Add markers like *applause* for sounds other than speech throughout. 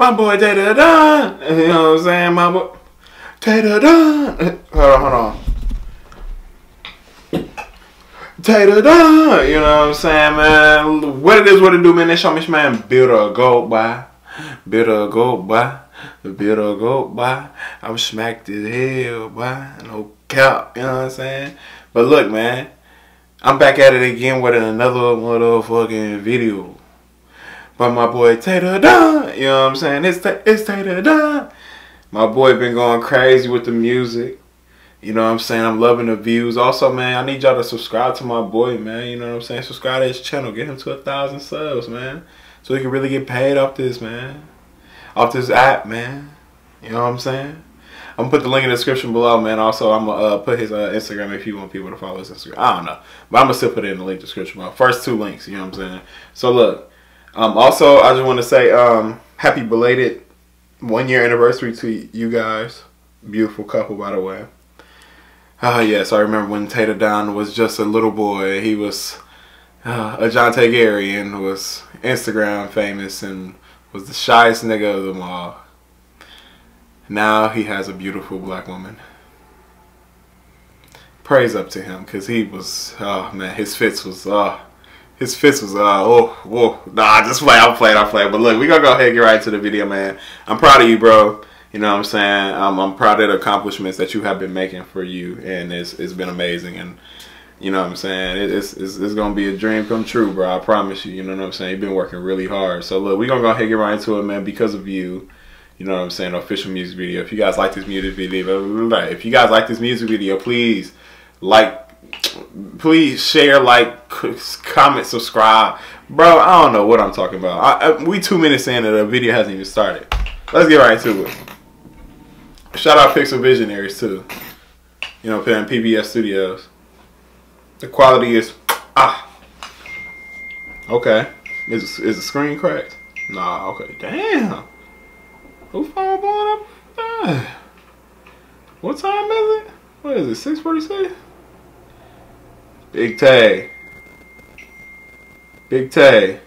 My boy Tae the Don. You know what I'm saying? My boy Tae the Don. Hold on, hold on. Tae the Don. You know what I'm saying, man? What it is, what it do, man? They show me, man, build a boy. Build a boy. Bill the Goat, boy. I'm smacked as hell, by, No cap. You know what I'm saying? But look, man. I'm back at it again with another motherfucking video. By my boy Tae the Don. You know what I'm saying? It's, it's Tae the Don. My boy been going crazy with the music. You know what I'm saying? I'm loving the views. Also, man, I need y'all to subscribe to my boy, man. You know what I'm saying? Subscribe to his channel. Get him to a thousand subs, man. So he can really get paid off this, man. Off this app, man. You know what I'm saying? I'm gonna put the link in the description below, man. Also, I'm gonna uh, put his uh, Instagram if you want people to follow his Instagram. I don't know, but I'm gonna still put it in the link description below. First two links, you know what I'm saying? So look, um, also I just want to say um, happy belated one year anniversary to you guys. Beautiful couple, by the way. Oh yes, I remember when Tae the Don was just a little boy. He was uh, a John Gary and was Instagram famous and was the shyest nigga of them all. Now he has a beautiful black woman. Praise up to him, cause he was oh man, his fits was uh his fist was uh oh whoa. Nah just play I'm playing I'm playing. But look we gonna go ahead and get right to the video man. I'm proud of you bro. You know what I'm saying? I'm, I'm proud of the accomplishments that you have been making for you and it's it's been amazing and you know what I'm saying? It, it's, it's it's gonna be a dream come true bro. I promise you you know what I'm saying? You've been working really hard. So look we gonna go ahead and get right into it man because of you. You know what I'm saying? Official music video. If you guys like this music video if you guys like this music video please like please share, like, comment, subscribe. Bro, I don't know what I'm talking about. I, I, we two minutes in and the video hasn't even started. Let's get right to it. Shout out Pixel Visionaries too. You know, playing PBS Studios. The quality is ah. Okay. Is is the screen cracked? Nah. Okay. Damn. Who phone blowing up? Ah. What time is it? What is it? Six forty six. Big Tay. Big Tay.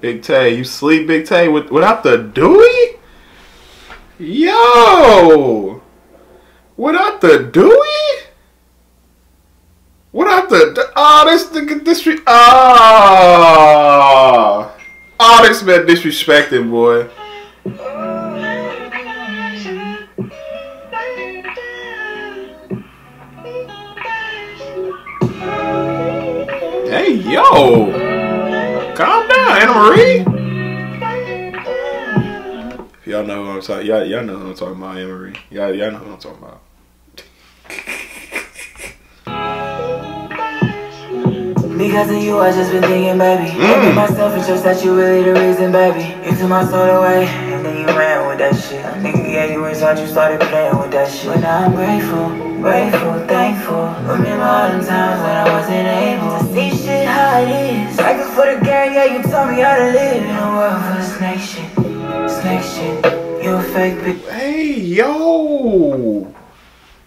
Big Tay, you sleep, Big Tay, with, without the Dewey? Yo! Without the Dewey? Without the, oh, this, this, this, oh, oh, this man disrespecting, boy. Yo! Calm down, Anna Marie! Y'all know who I'm talking y'all, y'all know who I'm talking about, Anna Marie. Y'all, y'all know who I'm talking about. Because of you, I just been thinking, baby. Mm. myself and just that you really the reason, baby. You took my soul away, and then you ran with that shit. i Nigga gave you inside, you started playing with that shit. But now I'm grateful, grateful, thankful. Remember all them times when I wasn't able Like it for the gang, yeah, you taught me how to live in a world full of snake shit. Snake shit. You a fake bitch. Hey, yo!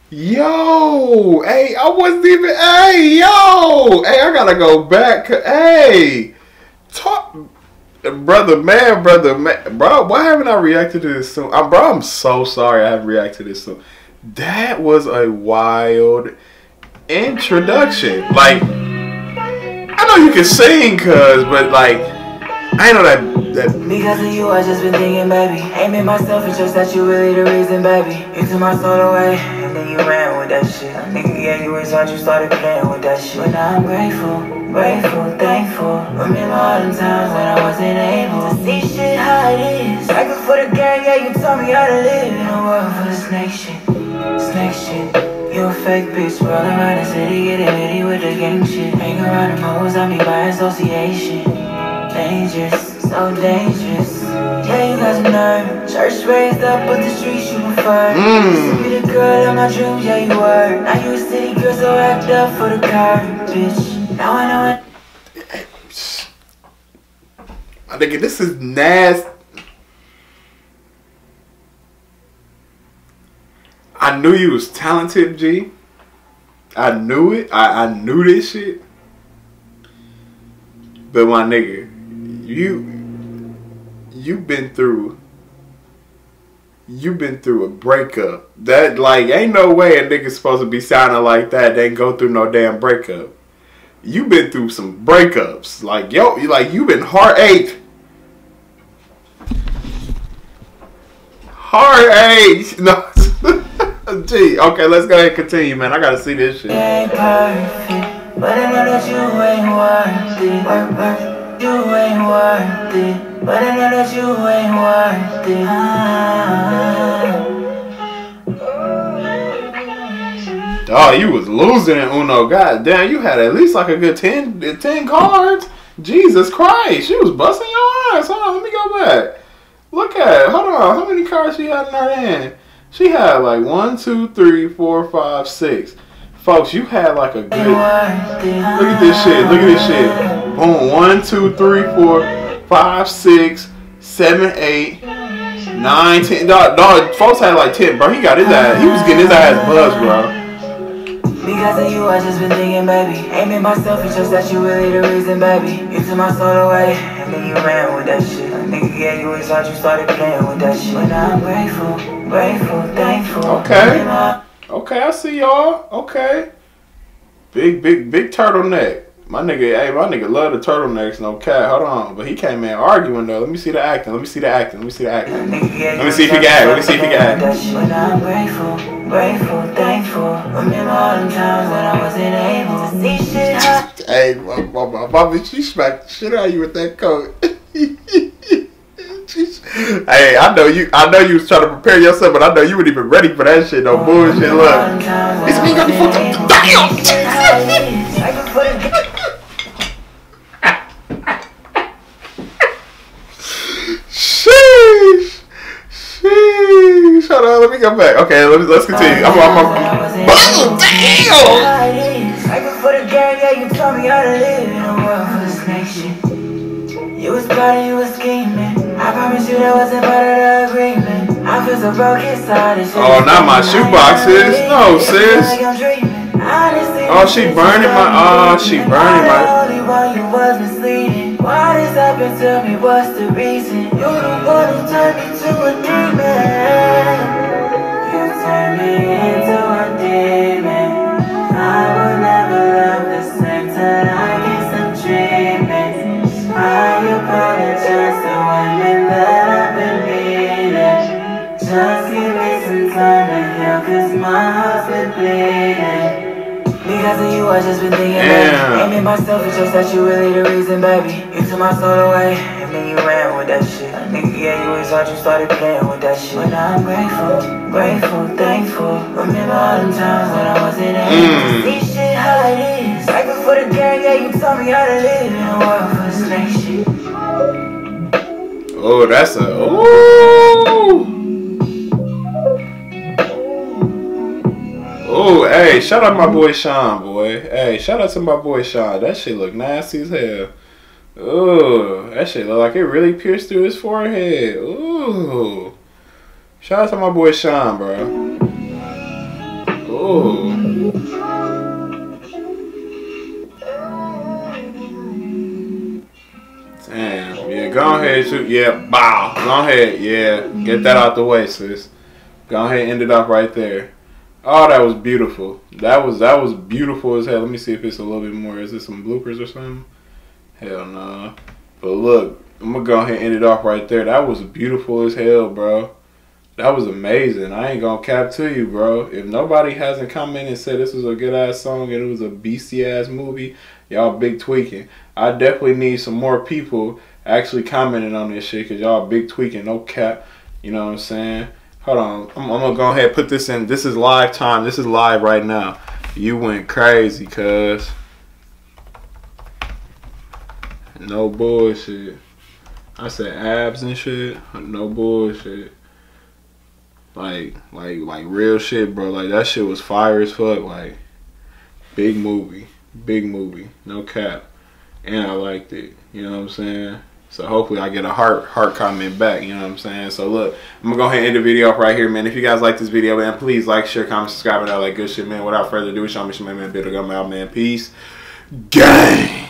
Yo, hey, I wasn't even. Hey, yo, hey, I gotta go back. Hey, talk, brother, man, brother, man, bro. Why haven't I reacted to this soon? I'm, bro, I'm so sorry I haven't reacted to this soon. That was a wild introduction. Like, I know you can sing, cuz, but like, I know that that Because of you, I just been thinking, baby. Aiming myself and just that you really the reason, baby. You took my soul away and then you ran with that shit. Nigga gave you inside, you started playing with that shit. But now I'm grateful, grateful, thankful. Remember all them times when I wasn't able to see shit how it is. Like for the gang, yeah, you taught me how to live in a world full of snake shit, snake shit. You a fake bitch, rolling around the city, getting litty with the gang shit. Hang around the moles, I mean by association. Dangerous, so dangerous. Yeah, you got some nerve. Church raised up, but the streets you prefer. Mm. be the girl of my dreams, yeah, you were. Now you a city girl, so act up for the car, bitch. Now I know it. I think this is nasty. I knew you was talented, G. I knew it. I, I knew this shit. But my nigga, you you've been through you've been through a breakup. That like ain't no way a nigga's supposed to be sounding like that. They ain't go through no damn breakup. You've been through some breakups. Like yo, you like you've been heartache. Heartache. *laughs* No. Gee, okay, let's go ahead and continue, man. I gotta see this shit. ain't perfect, but I know that you ain't worth it. You ain't worth it, but I know that you ain't worth it. Ah. Oh, you was losing in Uno. God damn, you had at least like a good 10, 10 cards. Jesus Christ, she was busting your ass. Hold on, let me go back. Look at it. Hold on. How many cards she had in her hand? She had like one, two, three, four, five, six. Folks, you had like a good. Look at this shit. Look at this shit. Boom. One, two, three, four, five, six, seven, eight, nine, ten. Dog, dog, folks had like ten, bro. He got his ass. He was getting his ass buzzed, bro. Because of you, I just been thinking, baby. Made myself, it's just that you really the reason, baby. You took my soul away, and then you ran with that shit. A nigga gave you his heart, you started playing with that shit. But now I'm grateful, grateful, thankful. Okay. Okay, I see y'all. Okay. Big, big, big turtleneck. My nigga, hey, my nigga love the turtlenecks, no cat. Hold on. But he came in arguing though. Let me see the acting. Let me see the acting. Let me see the acting. Let me see if he can act. Let me see if he can act. But I'm grateful, grateful, thankful. Remember all them times when I wasn't able to see shit. Hey, my, my, my mama, she smacked the shit out of you with that coat. *laughs* Hey, I know you. I know you was trying to prepare yourself, but I know you weren't even ready for that shit. No bullshit. Look, it's me got the fucking damn. On, let me go back. Okay, let me, let's continue. I'm, I'm, I'm, oh, damn. Like before the game, yeah, you taught me how to live in a world full of snake shit. You was plotting, you was scheming. I promise you that wasn't part of the agreement. I feel so broke inside. Oh, not my shoebox, sis. No, sis. Like I'm dreaming. Honestly, Oh, she burning my- oh, she burning my- only one you was misleading. Why this happened to me? What's the reason? You the one who turned me to you, I just been thinking, baby. Ain't myself, it's just that you really the reason, baby. You took my soul away, and then you ran with that shit. A nigga gave you his heart, you started playing with that shit. But now I'm grateful, grateful, thankful. Remember all them times when I wasn't able Mm. see shit how it is. Right before the game, yeah, you taught me how to live in a world full of snake shit. Oh, that's a. Ooh. Oh, hey, shout out my boy Sean, boy. Hey, shout out to my boy Sean. That shit look nasty as hell. Ooh, that shit look like it really pierced through his forehead. Ooh. Shout out to my boy Sean, bro. Ooh. Damn. Yeah, go ahead, shoot. Yeah, bow. Go ahead. Yeah, get that out the way, sis. Go ahead, and end it off right there. Oh, that was beautiful. That was that was beautiful as hell. Let me see if it's a little bit more. Is this some bloopers or something? Hell no. But look, I'm gonna go ahead and end it off right there. That was beautiful as hell, bro. That was amazing. I ain't gonna cap to you, bro. If nobody hasn't commented and said this was a good ass song and it was a beastie ass movie, y'all big tweaking. I definitely need some more people actually commenting on this shit because y'all big tweaking, no cap. You know what I'm saying? Hold on. I'm, I'm gonna go ahead and put this in. This is live time. This is live right now. You went crazy, cuz. No bullshit. I said abs and shit. No bullshit. Like, like, like real shit, bro. Like that shit was fire as fuck. Like, big movie, big movie. No cap. And I liked it. You know what I'm saying? So hopefully I get a heart heart comment back. You know what I'm saying? So look, I'm gonna go ahead and end the video off right here, man. If you guys like this video, man, please like, share, comment, subscribe, and all that good shit, man. Without further ado, it's your man, man, Bitter Gum out, man. Peace. Gang.